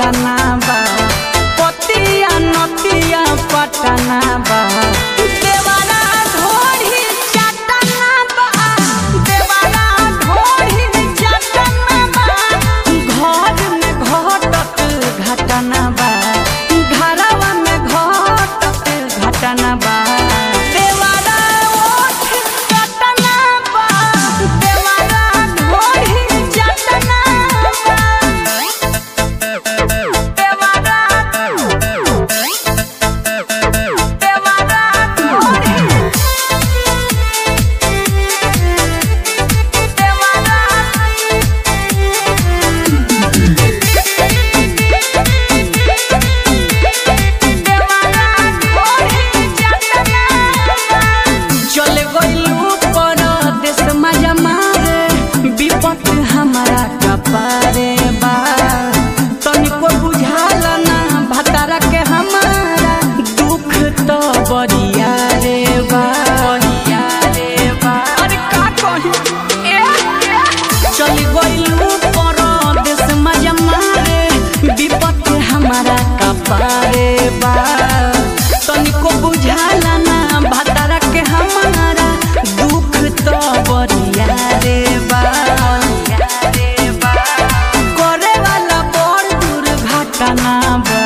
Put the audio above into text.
sana ba पारे बा। तनिको बुझाला ना भातारा के हमारा दुख तो बरिया रे बा। करे वाला बड़ दूर भाटा बा।